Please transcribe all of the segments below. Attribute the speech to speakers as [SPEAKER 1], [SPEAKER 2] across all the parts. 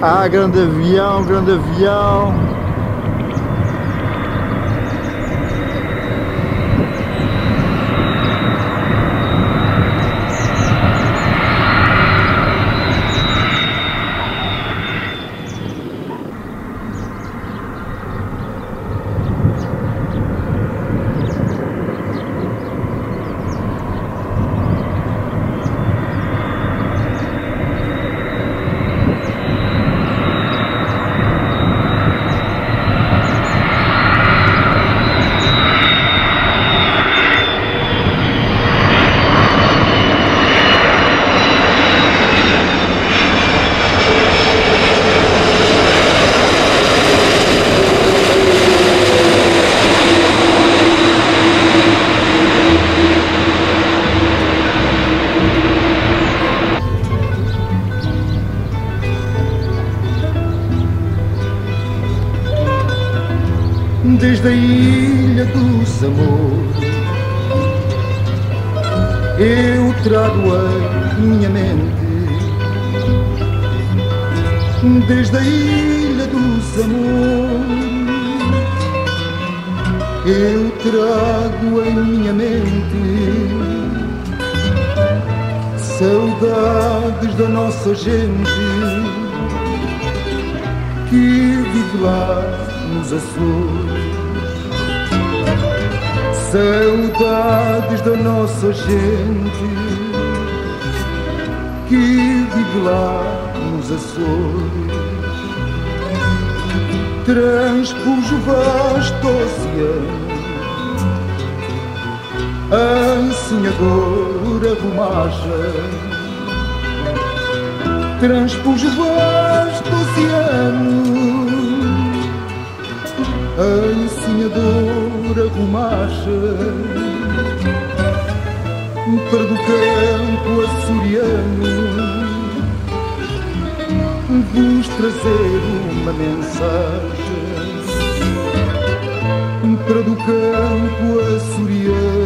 [SPEAKER 1] Ah, grande avião, grande avião.
[SPEAKER 2] Desde a ilha dos amores. Eu trago a minha mente desde a ilha dos amores. Eu trago em minha mente saudades da nossa gente que vive lá nos Açores. Saudades da nossa gente que vive lá nos Açores. Transpus o vasto oceano, a sonhadora romacha. Transpus o vasto oceano a ensinadora romacha para do campo açoriano vos trazer uma mensagem. Para do campo açoriano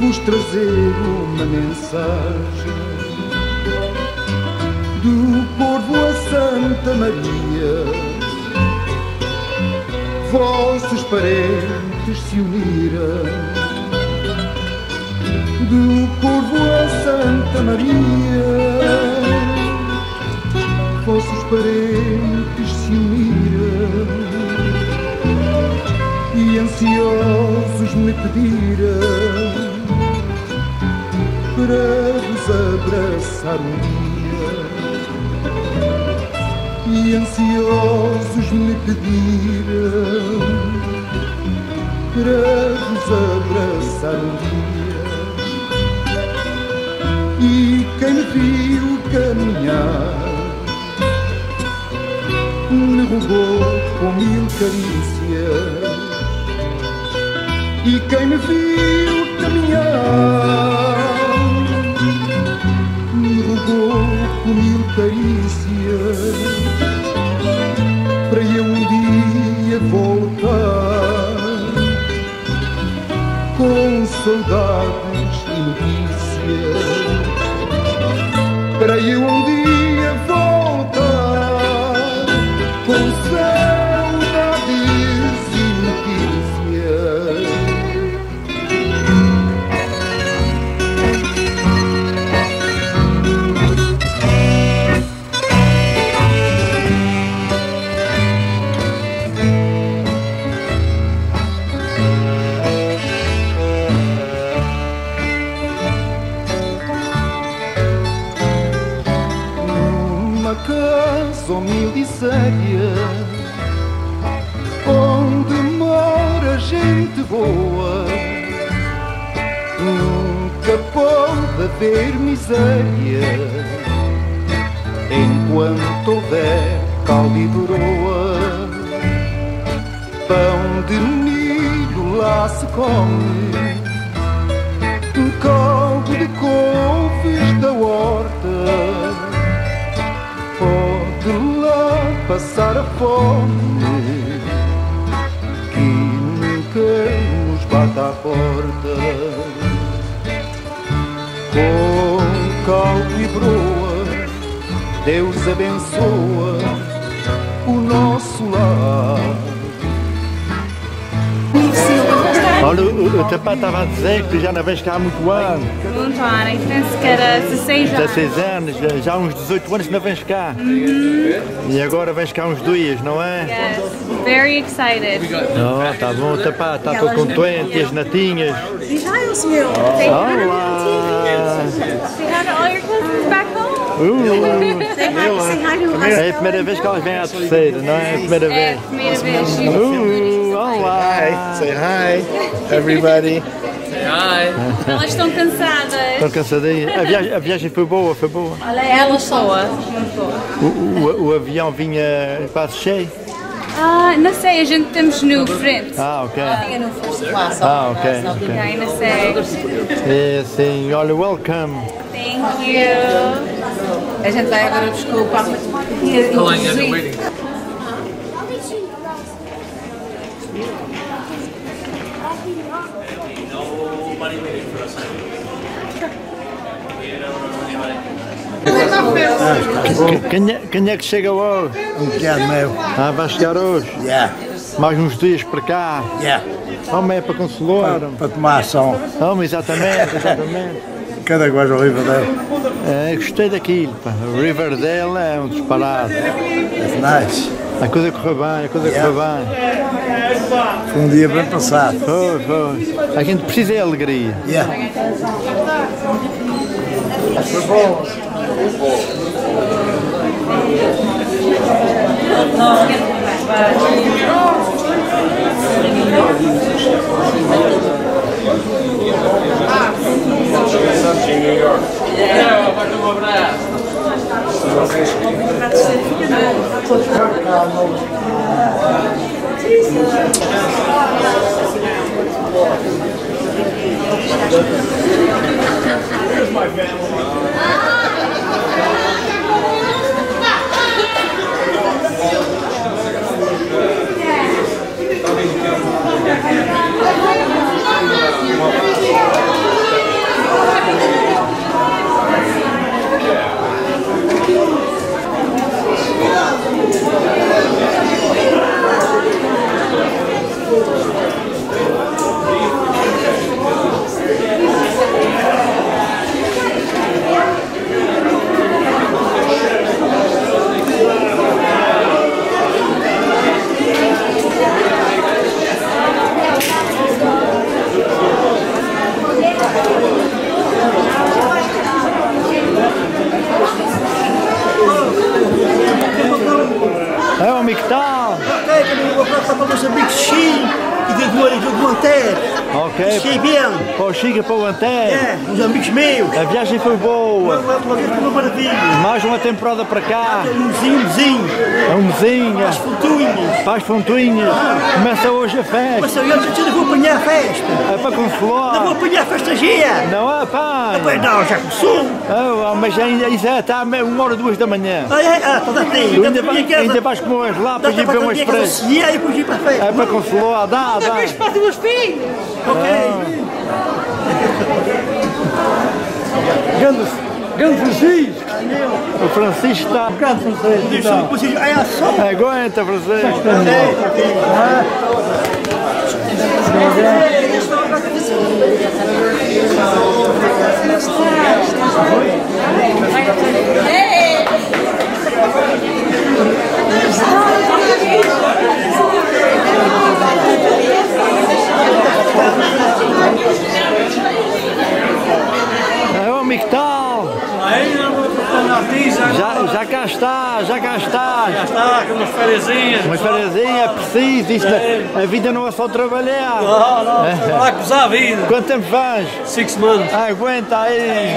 [SPEAKER 2] vos trazer uma mensagem. Do povo a Santa Maria vossos parentes se uniram. Do povo a Santa Maria vossos parentes se uniram. E ansiosos me pediram para vos abraçar um ansiosos me pediram para vos abraçar um dia. E quem me viu caminhar me rogou com mil carícias. E quem me viu caminhar me rogou com mil carícias para eu um dia voltar com saudades e notícias. Para eu um humilde e séria onde mora gente boa. Nunca pode haver miséria enquanto houver caldo e broa. Pão de milho lá se come caldo de couves passar a fome que nunca nos bate à porta com caldo e broa Deus abençoa o nosso lar.
[SPEAKER 1] Olha, o, o teu pai estava a dizer que tu já não vens cá há muito ano.
[SPEAKER 3] Muito ano, penso que era 16 já.
[SPEAKER 1] 16 anos, já- já há uns 18 anos que não vens cá. E agora vens cá uns dias, não é?
[SPEAKER 3] Yes, very excited.
[SPEAKER 1] Oh, tá bom, o teu pai está todo contente, e as natinhas.
[SPEAKER 3] Say hi to me
[SPEAKER 1] Olá!
[SPEAKER 3] Say hi to all your cousins back home.
[SPEAKER 1] Uh, é a primeira vez que elas vêm à terceira, não é? É a primeira
[SPEAKER 3] É,
[SPEAKER 1] vez.
[SPEAKER 3] primeira vez.
[SPEAKER 1] Uh, olá!
[SPEAKER 4] Say hi, everybody.
[SPEAKER 3] Elas estão cansadas.
[SPEAKER 1] Estão cansadinhas. A viagem, a viagem foi boa, foi boa.
[SPEAKER 3] Elas boa. Muito boa.
[SPEAKER 1] O, o, o avião vinha quase cheio.
[SPEAKER 3] Ah, não sei, a gente temos no frente.
[SPEAKER 1] Ah, ok.
[SPEAKER 5] Tinha no first class.
[SPEAKER 1] Ah, ok. ok.
[SPEAKER 3] Não sei.
[SPEAKER 1] É sim, olha, welcome.
[SPEAKER 3] Thank you.
[SPEAKER 5] A gente vai agora buscar o papo.
[SPEAKER 6] How long have you been waiting?
[SPEAKER 1] Quem é, quem é que chega hoje?
[SPEAKER 4] Um piano meu.
[SPEAKER 1] Ah, vai chegar hoje.
[SPEAKER 4] Yeah,
[SPEAKER 1] Mais uns dias para cá.
[SPEAKER 4] yeah.
[SPEAKER 1] Homem, é para consolar.
[SPEAKER 4] Para tomar ação.
[SPEAKER 1] Homem, exatamente, exatamente.
[SPEAKER 4] Cada coisa horrível dele.
[SPEAKER 1] É, gostei daquilo, pá. O Riverdale é um disparado.
[SPEAKER 4] It's nice.
[SPEAKER 1] A coisa correu bem, a coisa correu bem.
[SPEAKER 4] Foi um dia bem passado.
[SPEAKER 1] Foi, foi. A gente precisa de alegria.
[SPEAKER 4] Yeah.
[SPEAKER 1] É, homem, que tal?
[SPEAKER 7] Ok, que eu vou Moçambique, Chile e de duas de Guanté.
[SPEAKER 1] Ok.
[SPEAKER 7] Cheguei bem.
[SPEAKER 1] Para o Chica, para o Anté.
[SPEAKER 7] É, uns amigos meus.
[SPEAKER 1] A viagem foi boa.
[SPEAKER 7] uma, uma uma maravilha.
[SPEAKER 1] Mais uma temporada para cá.
[SPEAKER 7] Um vizinho, um vizinho.
[SPEAKER 1] É um mesinha.
[SPEAKER 7] As fontunhas.
[SPEAKER 1] Para as fontuinhas. Começa hoje a festa.
[SPEAKER 7] Mas eu já não vou apanhar a festa.
[SPEAKER 1] É para
[SPEAKER 7] Não vou
[SPEAKER 1] consolar.
[SPEAKER 7] apanhar a festa dia.
[SPEAKER 1] Não é, pai?
[SPEAKER 7] Pois não, já começou.
[SPEAKER 1] Oh, mas ainda isso é, está uma hora, duas da manhã.
[SPEAKER 7] Ah, é? Ah, toda a
[SPEAKER 1] Tu
[SPEAKER 7] tempo.
[SPEAKER 1] ainda, vai- ainda vais comer umas lapas e
[SPEAKER 7] para
[SPEAKER 1] beber umas
[SPEAKER 7] casa
[SPEAKER 1] frescas.
[SPEAKER 7] e aí depois ir para a festa.
[SPEAKER 1] É para consolar, dá, dá.
[SPEAKER 7] para os meus filhos. Ok.
[SPEAKER 1] Grande, grande Francisco. O Francisco está. Grande
[SPEAKER 7] Deixa eu depois- Aí a só.
[SPEAKER 1] Aguenta, Francisco. É, homem, que tal? Já, já cá está, já cá está.
[SPEAKER 6] Está com umas ferezinhas.
[SPEAKER 1] Mas parazinha, é preciso, isto, a vida não é só trabalhar.
[SPEAKER 6] Não, não. Vai acusar a vida.
[SPEAKER 1] Quanto tempo vais?
[SPEAKER 6] Six months.
[SPEAKER 1] Ah, aguenta aí.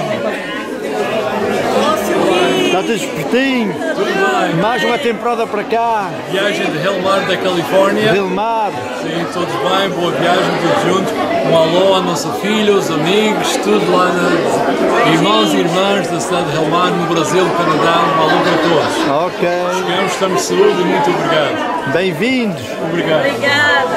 [SPEAKER 1] Está tudo espertinho.
[SPEAKER 6] Tudo bem.
[SPEAKER 1] Mais uma temporada para cá.
[SPEAKER 6] Viagem de Helmar da Califórnia.
[SPEAKER 1] Vilmar.
[SPEAKER 6] Sim, todos bem, boa viagem, todos juntos. Um alô à nossa filha, os amigos, tudo lá na... Irmãos e irmãs da cidade de Helmar, no Brasil, no Canadá, um alô para todos.
[SPEAKER 1] Ok.
[SPEAKER 6] Chegamos, estamos de saúde e muito obrigado.
[SPEAKER 1] Bem-vindos.
[SPEAKER 6] Obrigado.
[SPEAKER 3] Obrigada.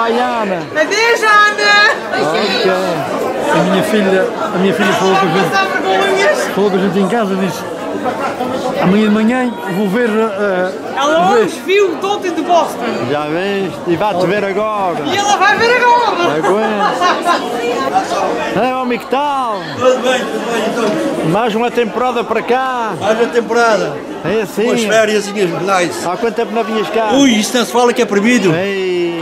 [SPEAKER 1] para a Ana.
[SPEAKER 5] Adeus, Ana!
[SPEAKER 1] Ok.
[SPEAKER 8] A minha filha, a minha filha falou com a gente, falou com a gente em casa disse amanhã de manhã vou ver uh,
[SPEAKER 5] Ela hoje viu de ontem de Boston
[SPEAKER 1] Já viste? E vai-te ver agora.
[SPEAKER 5] e ela vai ver agora!
[SPEAKER 1] Aguenta. É, homem, que tal?
[SPEAKER 7] Tudo bem, tudo bem, então.
[SPEAKER 1] Mais uma temporada para cá.
[SPEAKER 7] Mais a temporada.
[SPEAKER 1] É assim.
[SPEAKER 7] Umas férias nice.
[SPEAKER 1] Há quanto tempo não vinhas cá?
[SPEAKER 7] Ui, isto não se fala que é proibido.
[SPEAKER 1] Ei,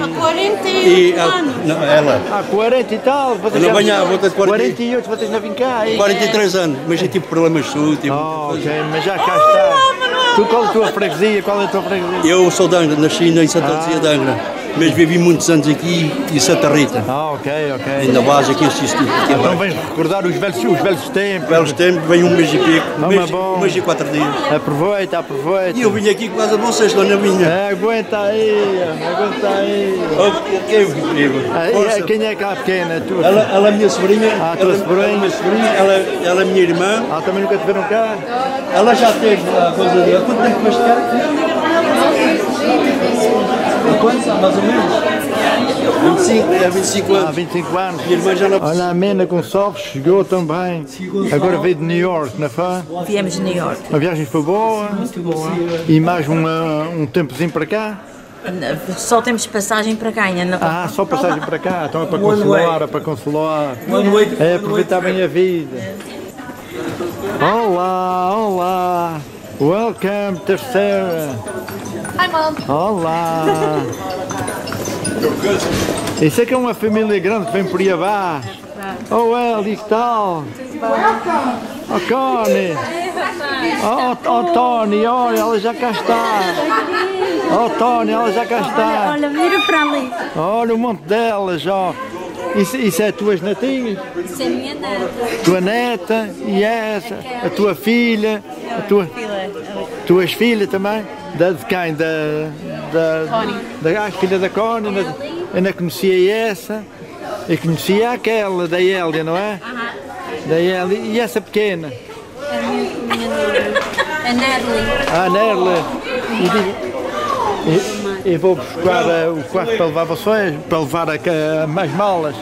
[SPEAKER 7] E ela, não, ela,
[SPEAKER 1] há 40 e tal. Vocês
[SPEAKER 7] Não venha, vou ter 40.
[SPEAKER 1] 48, vocês não vêm cá. ei.
[SPEAKER 7] 43 anos, mas eu tive problemas de saúde. tive
[SPEAKER 1] Oh, ok, mas já cá está. Tu, qual é a tua freguesia? Qual é a tua freguesia?
[SPEAKER 7] Eu sou de Angra, nasci em Santa Luzia de Angra, mas vivi muitos anos aqui em Santa Rita.
[SPEAKER 1] Ah, ok, ok.
[SPEAKER 7] Ainda base aqui assisti.
[SPEAKER 1] Então vens recordar os velhos, os velhos tempos.
[SPEAKER 7] Belos tempos, vem um mês e pico, um mês, um mês e quatro dias.
[SPEAKER 1] Aproveita, aproveita.
[SPEAKER 7] E eu vim aqui quase a vocês, lá na minha.
[SPEAKER 1] É, aguenta aí, aguenta aí.
[SPEAKER 7] Oh, que é.
[SPEAKER 1] Ah, e Quem é há pequena? Tu?
[SPEAKER 7] Ela, ela é minha sobrinha,
[SPEAKER 1] Ah, tua
[SPEAKER 7] ela,
[SPEAKER 1] sobrinha.
[SPEAKER 7] ela é minha sobrinha, ela, ela é minha irmã.
[SPEAKER 1] Ah, também nunca te viram cá?
[SPEAKER 7] Ela já teve a coisa de. Há quanto tempo vais ficar? Há? Mais ou menos? 25, é 25
[SPEAKER 1] Há
[SPEAKER 7] anos.
[SPEAKER 1] 25 anos.
[SPEAKER 7] Minha irmã já não.
[SPEAKER 1] Olha, a Mena Gonçalves chegou também. Agora veio de New York, não foi?
[SPEAKER 5] Viemos de New York.
[SPEAKER 1] A viagem foi boa. Muito boa. E mais uma, um tempozinho para cá?
[SPEAKER 5] Só temos passagem para cá ainda. Não...
[SPEAKER 1] Ah, só passagem para cá. Então é para consolar, é para consolar. É aproveitar bem a vida. Olá, olá. Welcome, terceira.
[SPEAKER 3] Hi, Mom.
[SPEAKER 1] Olá. Isso é que é uma família grande que vem por aí abaixo. Oh, Eli, que tal? Oh, Connie. Oh, oh, Tony, olha, ela já cá está. Oh, Tony, ela já cá está.
[SPEAKER 3] Olha, vira para ali.
[SPEAKER 1] Olha o monte delas, ó. Isso, isso é tuas netinhas?
[SPEAKER 3] Isso é a minha neta.
[SPEAKER 1] Tua neta e essa? A tua filha? A tua, tuas filhas também? Da, de quem? Da, da, da ah, filha da Connie? ainda- Ainda conhecia essa. E conhecia aquela da Hélia, não é? Da Hélia. E essa pequena?
[SPEAKER 3] A Natalie.
[SPEAKER 1] Ah, Nerla. E, digo- e, e vou buscar eh, o quarto para levar vocês, para levar a, mais malas.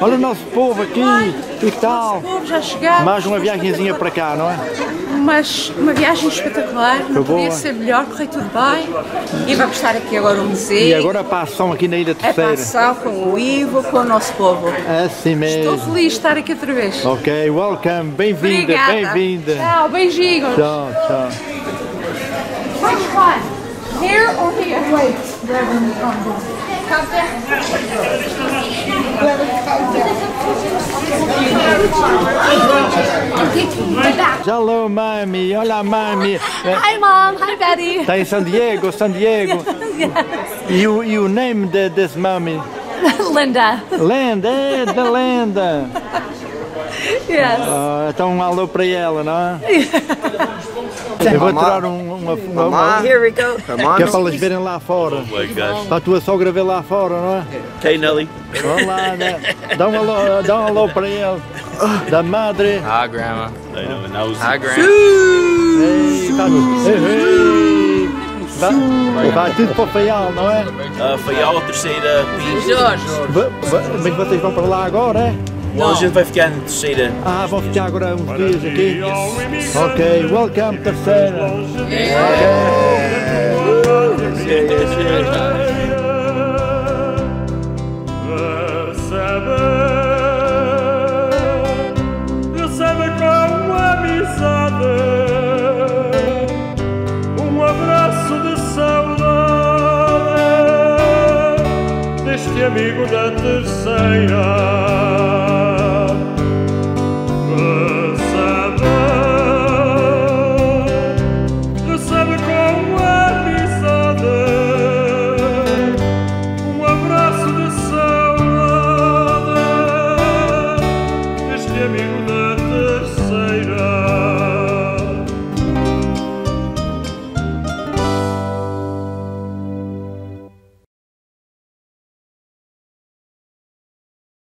[SPEAKER 1] Olha o nosso povo aqui, e tal? Mais uma viagenzinha para cá, não é?
[SPEAKER 9] Mas uma viagem espetacular, não podia ser melhor, correu tudo bem. E vamos estar aqui agora um museu.
[SPEAKER 1] E agora a ação aqui na Ilha
[SPEAKER 9] a
[SPEAKER 1] Terceira.
[SPEAKER 9] passar com o Ivo, com o nosso povo.
[SPEAKER 1] Assim
[SPEAKER 9] Estou
[SPEAKER 1] mesmo.
[SPEAKER 9] feliz de estar aqui outra vez.
[SPEAKER 1] Ok, welcome, bem-vinda, bem-vinda.
[SPEAKER 9] Tchau, beijinhos.
[SPEAKER 1] Tchau, tchau.
[SPEAKER 9] Which one? Here or here? Wait.
[SPEAKER 1] Hello, mami. Olá, mami.
[SPEAKER 3] Hi, Mom. Hi, Daddy.
[SPEAKER 1] Está em San Diego, San Diego. E o, e o name de, desse mami?
[SPEAKER 3] Linda.
[SPEAKER 1] Lenda, é da lenda.
[SPEAKER 3] Yes.
[SPEAKER 1] Ah, então um alô para ela, não é? Eu vou tirar um, uma, uma, uma
[SPEAKER 5] Here we go.
[SPEAKER 1] que é para elas verem lá fora. Para a tua sogra ver lá fora, não é?
[SPEAKER 10] Hey Nelly.
[SPEAKER 1] Vamos lá, né? Dá um alô, dá um alô para ele. Da madre.
[SPEAKER 10] Hi Grandma. Hi
[SPEAKER 1] Ei,
[SPEAKER 10] Grandma.
[SPEAKER 1] vai, ei, ei. Vai, vai tudo para o Faial, não é?
[SPEAKER 10] Uh, Faial, terceira.
[SPEAKER 1] Va- va- Mas vocês vão para lá agora, é?
[SPEAKER 10] Não, a gente vai ficar na terceira.
[SPEAKER 1] Ah, vão ficar agora uns dias aqui? Ok, welcome, terceira.
[SPEAKER 11] Recebe com amizade um abraço de saudade deste amigo da terceira.